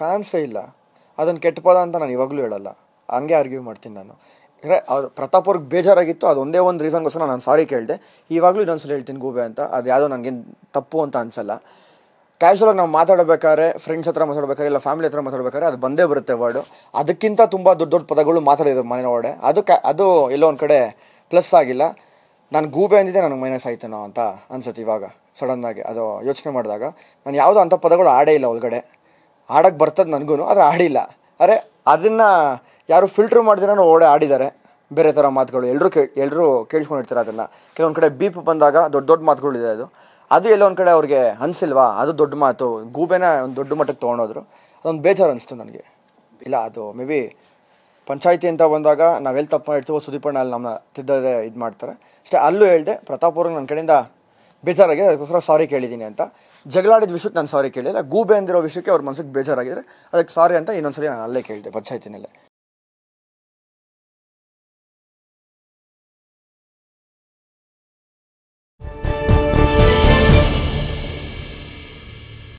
ಚಾನ್ಸೇ ಇಲ್ಲ. ಅದನ್ನು ಕೆಟ್ಟ ಪದ ಅಂತ ನಾನು ಇವಾಗಲೂ ಹೇಳಲ್ಲ. ಹಂಗೆ ಆರ್ಗ್ಯೂ ಮಾಡ್ತೀನಿ ನಾನು. ಅಂದರೆ ಅವ್ರು ಪ್ರತಾಪ್ ಅವ್ರಿಗೆ ಬೇಜಾರಾಗಿತ್ತು, ಅದು ಒಂದೇ ಒಂದು ರೀಸನ್ಗೋಸ್ಕರ ನಾನು ಸಾರಿ ಕೇಳಿದೆ. ಇವಾಗಲೂ ಇನ್ನೊಂದ್ಸಲ ಹೇಳ್ತೀನಿ ಗೂಬೆ ಅಂತ. ಅದು ಯಾವುದೋ ನನಗೇನು ತಪ್ಪು ಅಂತ ಅನ್ಸಲ್ಲ. ಕ್ಯಾಶುವಲಾಗಿ ನಾವು ಮಾತಾಡಬೇಕಾದ್ರೆ ಫ್ರೆಂಡ್ಸ್ ಹತ್ರ ಮಾತಾಡ್ಬೇಕಾದ್ರೆ, ಇಲ್ಲ ಫ್ಯಾಮಿಲಿ ಹತ್ರ ಮಾತಾಡ್ಬೇಕಾದ್ರೆ ಅದು ಬಂದೇ ಬರುತ್ತೆ ವರ್ಡು ಅದಕ್ಕಿಂತ ತುಂಬ ದೊಡ್ಡ ದೊಡ್ಡ ಪದಗಳು ಮಾತಾಡಿದ್ರು ಮನೆ ಒಳಗಡೆ ಅದು ಕ್ಯಾ ಅದು ಎಲ್ಲೋ ಒಂದು ಕಡೆ ಪ್ಲಸ್ ಆಗಿಲ್ಲ. ನಾನು ಗೂಬೆ ಅಂದಿದ್ದೆ ನನಗೆ ಮೈನಸ್ ಆಯ್ತೇನೋ ಅಂತ ಅನ್ಸುತ್ತೆ ಇವಾಗ ಸಡನ್ನಾಗಿ ಅದು ಯೋಚನೆ ಮಾಡಿದಾಗ. ನಾನು ಯಾವುದೋ ಅಂಥ ಪದಗಳು ಆಡೇ ಇಲ್ಲ ಒಳಗಡೆ. ಆಡಕ್ಕೆ ಬರ್ತದೆ ನನಗೂ ಆದರೆ ಆಡಿಲ್ಲ. ಅರೆ, ಅದನ್ನು ಯಾರು ಫಿಲ್ಟ್ರ್ ಮಾಡಿದ್ರೆ ಓಡೆ ಆಡಿದ್ದಾರೆ ಬೇರೆ ಥರ ಮಾತುಗಳು. ಎಲ್ಲರೂ ಕೇಳಿ ಎಲ್ಲರೂ ಕೇಳಿಸ್ಕೊಂಡಿರ್ತಾರೆ ಅದನ್ನು. ಕೆಲವೊಂದು ಕಡೆ ಬೀಪ್ ಬಂದಾಗ ದೊಡ್ಡ ದೊಡ್ಡ ಮಾತುಗಳಿದೆ ಅದು. ಅದು ಎಲ್ಲೋ ಒಂದು ಕಡೆ ಅವ್ರಿಗೆ ಅನಿಸಿಲ್ವಾ? ಅದು ದೊಡ್ಡ ಮಾತು. ಗೂಬೆನ ಒಂದು ದೊಡ್ಡ ಮಟ್ಟಕ್ಕೆ ತೊಗೊಂಡೋದ್ರು. ಅದೊಂದು ಬೇಜಾರು ಅನಿಸ್ತು ನನಗೆ. ಇಲ್ಲ, ಅದು ಮೇ ಬಿ ಪಂಚಾಯಿತಿ ಅಂತ ಬಂದಾಗ ನಾವೆಲ್ಲಿ ತಪ್ಪು ಮಾಡಿರ್ತೀವೋ ಸುದೀಪಣ್ಣ ಅಲ್ಲಿ ನಮ್ಮ ತಿದ್ದದೆ ಇದು ಮಾಡ್ತಾರೆ. ಅಷ್ಟೇ, ಅಲ್ಲೂ ಹೇಳಿದೆ, ಪ್ರತಾಪ್ ಅವ್ರಿಗೆ ನನ್ನ ಕಡೆಯಿಂದ ಬೇಜಾರಾಗಿದೆ, ಅದಕ್ಕೋಸ್ಕರ ಸಾರಿ ಕೇಳಿದ್ದೀನಿ ಅಂತ. ಜಗಳಾಡಿದ ವಿಷಯಕ್ಕೆ ನಾನು ಸಾರಿ ಕೇಳಿಲ್ಲ, ಗೂಬೆ ಅಂದಿರೋ ವಿಷಯಕ್ಕೆ ಅವ್ರ ಮನಸ್ಸಿಗೆ ಬೇಜಾರಾಗಿದ್ರೆ ಅದಕ್ಕೆ ಸಾರಿ ಅಂತ ಇನ್ನೊಂದ್ಸಲಿ ನಾನು ಅಲ್ಲೇ ಕೇಳಿದೆ ಪಂಚಾಯತಿನಲ್ಲೇ.